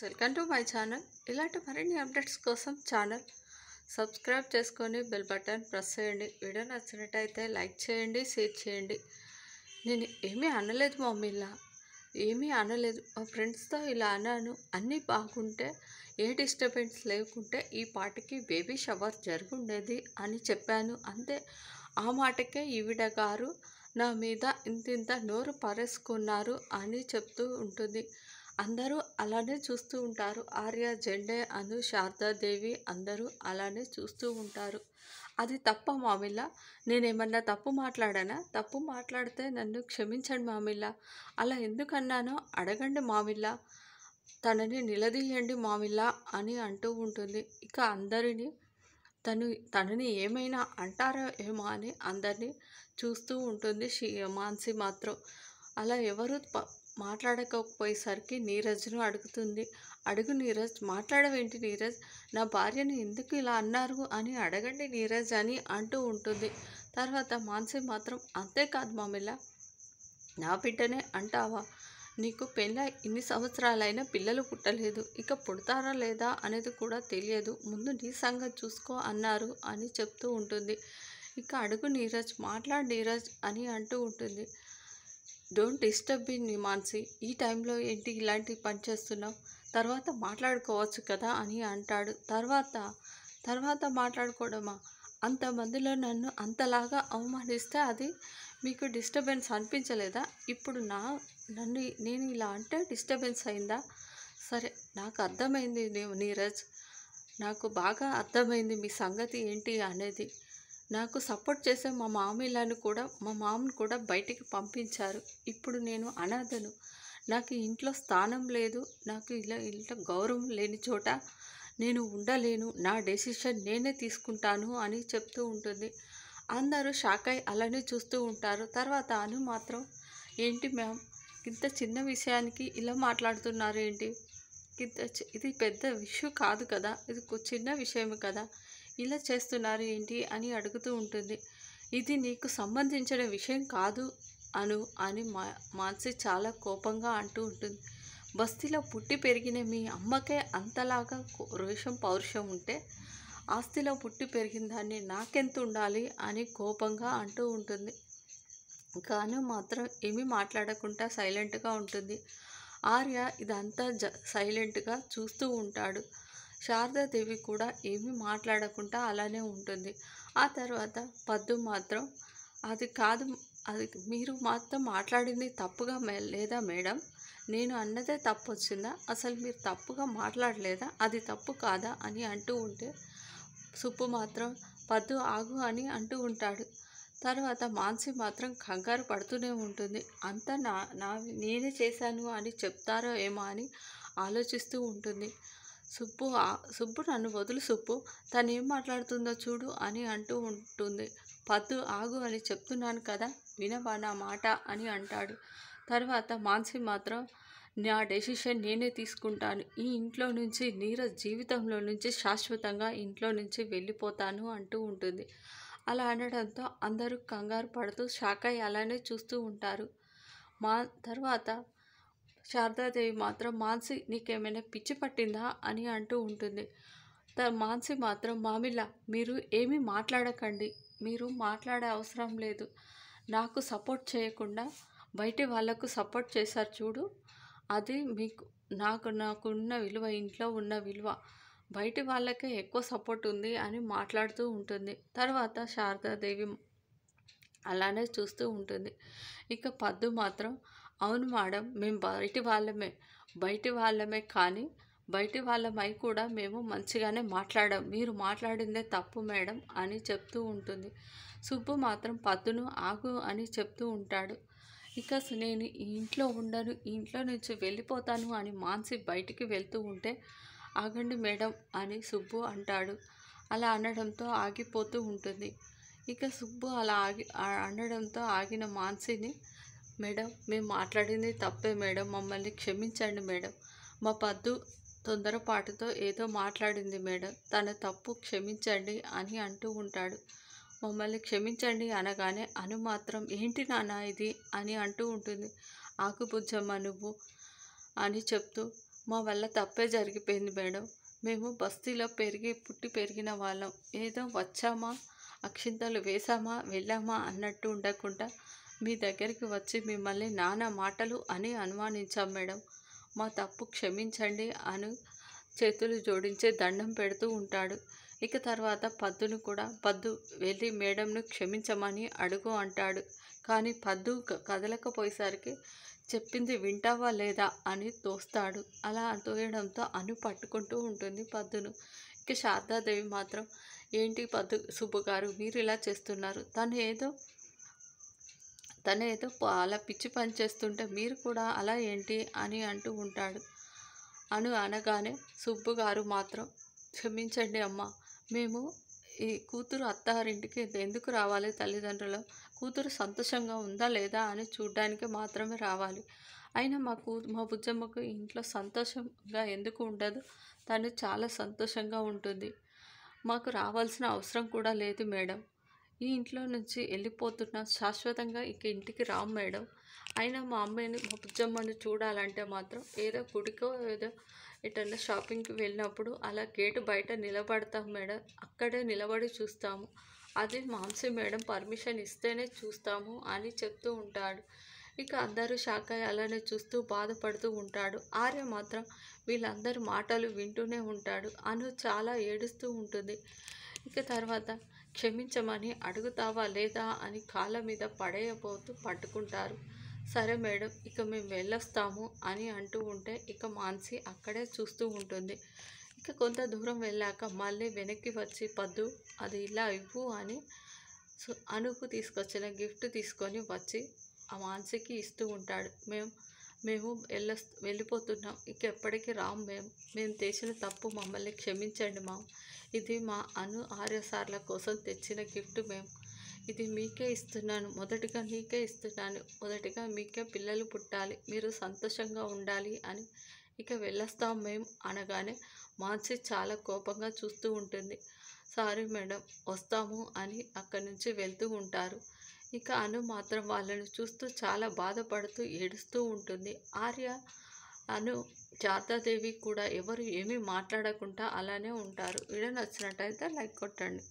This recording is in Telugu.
వెల్కమ్ టు మై ఛానల్ ఇలాంటి మరిన్ని అప్డేట్స్ కోసం ఛానల్ సబ్స్క్రైబ్ చేసుకొని బెల్ బటన్ ప్రెస్ చేయండి. వీడియో నచ్చినట్టయితే లైక్ చేయండి షేర్ చేయండి. నేను ఏమీ అనలేదు మమ్మీలా ఏమీ అనలేదు. మా ఫ్రెండ్స్తో ఇలా అన్నాను. అన్నీ బాగుంటే ఏ డిస్టర్బెన్స్ లేకుంటే ఈ పాటకి బేబీ షవర్ జరుగుండేది అని చెప్పాను. అంతే. ఆ మాటకే ఈవిడ గారు నా మీద ఇంతింత నోరు పరేసుకున్నారు అని చెప్తూ ఉంటుంది. అందరూ అలానే చూస్తూ ఉంటారు. ఆర్య జెండే అను శారదాదేవి అందరూ అలానే చూస్తూ ఉంటారు. అది తప్ప మామిల్ల? నేనేమన్నా తప్పు మాట్లాడానా? తప్పు మాట్లాడితే నన్ను క్షమించండి మామిల్ల. అలా ఎందుకన్నానో అడగండి మామిల్ల. తనని నిలదీయండి మామిల్ల అని అంటూ ఉంటుంది. ఇక అందరినీ తను తనని ఏమైనా అంటారో ఏమో అని అందరినీ చూస్తూ ఉంటుంది మాన్సి మాత్రం. అలా ఎవరు మాట్లాడకపోయేసరికి నీరజ్ను అడుగుతుంది. అడుగు నీరజ్ మాట్లాడవేంటి నీరజ్? నా భార్యను ఎందుకు ఇలా అన్నారు అని అడగండి నీరజ్ అని అంటూ ఉంటుంది. తర్వాత మాన్సి మాత్రం అంతేకాదు మామిళ్ళ నా బిడ్డనే అంటావా? నీకు పెళ్ళ ఇన్ని సంవత్సరాలైనా పిల్లలు పుట్టలేదు. ఇక పుడతారా లేదా అనేది కూడా తెలియదు. ముందు నీ సంగతి చూసుకో అన్నారు అని చెప్తూ ఉంటుంది. ఇక అడుగు నీరజ్ మాట్లాడు నీరజ్ అని అంటూ ఉంటుంది. డోంట్ డిస్టర్బ్ ఇన్ మాన్సి ఈ టైంలో ఏంటి ఇలాంటి పని చేస్తున్నావు? తర్వాత మాట్లాడుకోవచ్చు కదా అని అంటాడు. తర్వాత తర్వాత మాట్లాడుకోవడమా అంతమందిలో నన్ను అంతలాగా అవమానిస్తే అది మీకు డిస్టర్బెన్స్ అనిపించలేదా? ఇప్పుడు నా నన్ను నేను ఇలా అంటే డిస్టర్బెన్స్ అయిందా? సరే నాకు అర్థమైంది నీరజ్. నాకు బాగా అర్థమైంది మీ సంగతి ఏంటి అనేది. నాకు సపోర్ట్ చేసే మా మామయ్యలను కూడా మా మామను కూడా బయటికి పంపించారు. ఇప్పుడు నేను అనాథను. నాకు ఇంట్లో స్థానం లేదు. నాకు ఇలా ఇంట్లో గౌరవం లేని చోట నేను ఉండలేను. నా డెసిషన్ నేనే తీసుకుంటాను అని చెప్తూ ఉంటుంది. అందరూ షాక్ అయి అలానే చూస్తూ ఉంటారు. తర్వాత అను మాత్రం ఏంటి మ్యామ్ ఇంత చిన్న విషయానికి ఇలా మాట్లాడుతున్నారు ఏంటి? ఇంత ఇది పెద్ద ఇష్యూ కాదు కదా? ఇది చిన్న విషయమే కదా? ఇలా చేస్తున్నారు ఏంటి అని అడుగుతూ ఉంటుంది. ఇది నీకు సంబంధించిన విషయం కాదు అను అని మా మాన్సి చాలా కోపంగా అంటూ ఉంటుంది. బస్తీలో పుట్టి పెరిగిన మీ అమ్మకే అంతలాగా రోషం పౌరుషం ఉంటే ఆస్తిలో పుట్టి పెరిగిన దాన్ని నాకెంత ఉండాలి అని కోపంగా అంటూ ఉంటుంది. కాను మాత్రం ఏమీ మాట్లాడకుండా సైలెంట్గా ఉంటుంది. ఆర్య ఇదంతా జ సైలెంట్గా చూస్తూ ఉంటాడు. శారదాదేవి కూడా ఏమీ మాట్లాడకుండా అలానే ఉంటుంది. ఆ తర్వాత పద్దు మాత్రం అది కాదు అది మీరు మాత్రం మాట్లాడింది తప్పుగా మే లేదా మేడం? నేను అన్నదే తప్పు వచ్చిందా అసలు మీరు తప్పుగా మాట్లాడలేదా? అది తప్పు కాదా? అని అంటూ ఉంటే సుప్పు మాత్రం పద్దు ఆగు అని అంటూ ఉంటాడు. తర్వాత మాన్సి మాత్రం కంగారు పడుతూనే ఉంటుంది. అంతా నా నా నేనే చేశాను అని చెప్తారో ఏమో అని ఆలోచిస్తూ ఉంటుంది. సుబ్బు సుబ్బు నన్ను వదులు సుబ్బు తను ఏం మాట్లాడుతుందో చూడు అని అంటూ ఉంటుంది. పద్దు ఆగు అని చెప్తున్నాను కదా వినవా నా మాట అని అంటాడు. తర్వాత మాన్సి మాత్రం నా డెసిషన్ నేనే తీసుకుంటాను. ఈ ఇంట్లో నుంచి నీరజ్ జీవితంలో నుంచి శాశ్వతంగా ఇంట్లో నుంచి వెళ్ళిపోతాను అంటూ ఉంటుంది. అలా అనడంతో అందరూ కంగారు పడుతూ షాక్ అయి అలానే చూస్తూ ఉంటారు. మా తర్వాత శారదాదేవి మాత్రం మాన్సి నీకేమైనా పిచ్చి పట్టిందా? అని అంటూ ఉంటుంది. త మాన్సి మాత్రం మామిళ్ళ మీరు ఏమీ మాట్లాడకండి. మీరు మాట్లాడే అవసరం లేదు. నాకు సపోర్ట్ చేయకుండా బయటి వాళ్ళకు సపోర్ట్ చేశారు చూడు. అది మీకు నాకు నాకున్న విలువ ఇంట్లో ఉన్న విలువ. బయటి వాళ్ళకే ఎక్కువ సపోర్ట్ ఉంది అని మాట్లాడుతూ ఉంటుంది. తర్వాత శారదాదేవి అలానే చూస్తూ ఉంటుంది. ఇక పద్దు మాత్రం అవును మేడం మేము బయటి వాళ్ళమే. బయటి వాళ్ళమే కానీ బయటి వాళ్ళమై కూడా మేము మంచిగానే మాట్లాడాం. మీరు మాట్లాడిందే తప్పు మేడం అని చెప్తూ ఉంటుంది. సుబ్బు మాత్రం పద్దును ఆగు అని చెప్తూ ఉంటాడు. ఇక నేను ఈ ఇంట్లో ఉండను ఈ ఇంట్లో నుంచి వెళ్ళిపోతాను అని మాన్సి బయటికి వెళ్తూ ఉంటే ఆగండి మేడం అని సుబ్బు అంటాడు. అలా అనడంతో ఆగిపోతూ ఉంటుంది. ఇక సుబ్బు అలా ఆగి అనడంతో ఆగిన మాన్సిని మేడం మేము మాట్లాడింది తప్పే మేడం. మమ్మల్ని క్షమించండి మేడం. మా పద్దు తొందరపాటుతో ఏదో మాట్లాడింది మేడం. తన తప్పు క్షమించండి అని అంటూ ఉంటాడు. మమ్మల్ని క్షమించండి అనగానే అను మాత్రం ఏంటి నాన్న ఇది? అని అంటూ ఉంటుంది. ఆకుబుజ్జమ్మ నువ్వు అని చెప్తూ మా వల్ల తప్పే జరిగిపోయింది మేడం. మేము బస్తీలో పెరిగి పుట్టి పెరిగిన వాళ్ళం. ఏదో వచ్చామా? అక్షింతలు వేసామా వెళ్ళామా? అన్నట్టు ఉండకుండా మీ దగ్గరికి వచ్చి మిమ్మల్ని నానా మాటలు అని అనుమానించాం మేడం. మా తప్పు క్షమించండి అను చేతులు జోడించే దండం పెడుతూ ఉంటాడు. ఇక తర్వాత పద్దును కూడా పద్దు వెళ్ళి మేడంను క్షమించమని అడుగు అంటాడు. కానీ పద్దు కదలకపోయేసరికి చెప్పింది వింటావా లేదా అని తోస్తాడు. అలా తోయడంతో అను పట్టుకుంటూ ఉంటుంది పద్దును. ఇక శారదాదేవి మాత్రం ఏంటి పద్దు సుబ్బు గారు మీరు ఇలా చేస్తున్నారు? తను ఏదో తను ఏదో ప- అలా పిచ్చి పని చేస్తుంటే మీరు కూడా అలా ఏంటి అని అంటూ ఉంటాడు. అను అనగానే సుబ్బు గారు మాత్రం క్షమించండి అమ్మ మేము ఈ కూతురు అత్తగారింటికి ఎందుకు రావాలి తల్లిదండ్రులు? కూతురు సంతోషంగా ఉందా లేదా అని చూడ్డానికి మాత్రమే రావాలి. అయినా మా కూ మా బుజ్జమ్మకు ఇంట్లో సంతోషంగా ఎందుకు ఉండదు? తను చాలా సంతోషంగా ఉంటుంది. మాకు రావాల్సిన అవసరం కూడా లేదు మేడం. ఈ ఇంట్లో నుంచి వెళ్ళిపోతున్నా శాశ్వతంగా ఇక ఇంటికి రాం మేడం. అయినా మా అమ్మాయిని మా బుజ్జమ్మని చూడాలంటే మాత్రం ఏదో గుడికో ఏదో ఎటన్నా షాపింగ్కి వెళ్ళినప్పుడు అలా గేటు బయట నిలబడతాం మేడం. అక్కడే నిలబడి చూస్తాము. అది మాంసీ మేడం పర్మిషన్ ఇస్తేనే చూస్తాము అని చెప్తూ ఉంటాడు. ఇక అందరూ షాక్ అయ్యి అలానే చూస్తూ బాధపడుతూ ఉంటాడు. ఆర్య మాత్రం వీళ్ళందరి మాటలు వింటూనే ఉంటాడు. అను చాలా ఏడుస్తూ ఉంటుంది. ఇక తర్వాత క్షమించమని అడుగుతావా లేదా అని కాళ్ళ మీద పడేయబోతూ పట్టుకుంటారు. సరే మేడం ఇక మేము వెళ్ళొస్తాము అని అంటూ ఉంటే ఇక మాన్సి అక్కడే చూస్తూ ఉంటుంది. ఇక కొంత దూరం వెళ్ళాక మళ్ళీ వెనక్కి వచ్చి పద్దు అది ఇలా ఇవ్వు అని సో అనుకు తీసుకొచ్చిన గిఫ్ట్ తీసుకొని వచ్చి ఆ మాన్సికి ఇస్తూ ఉంటాడు. మేము మేము వెళ్ళ వెళ్ళిపోతున్నాం. ఇక ఎప్పటికీ రాము మేము మేము చేసిన తప్పు మమ్మల్ని క్షమించండి మా ఇది మా అను ఆర్యసార్ల కోసం తెచ్చిన గిఫ్ట్ మేము ఇది మీకే ఇస్తున్నాను. మొదటిగా మీకే ఇస్తున్నాను. మొదటిగా మీకే పిల్లలు పుట్టాలి. మీరు సంతోషంగా ఉండాలి అని ఇక వెళ్ళొస్తాం మేము అనగానే మాన్సి చాలా కోపంగా చూస్తూ ఉంటుంది. సారీ మేడం వస్తాము అని అక్కడి నుంచి వెళ్తూ ఉంటారు. ఇక అను మాత్రం వాళ్ళను చూస్తూ చాలా బాధపడుతూ ఏడుస్తూ ఉంటుంది. ఆర్య అను శారదాదేవి కూడా ఎవరు ఏమీ మాట్లాడకుండా అలానే ఉంటారు. వీడియో నచ్చినట్టయితే లైక్ కొట్టండి.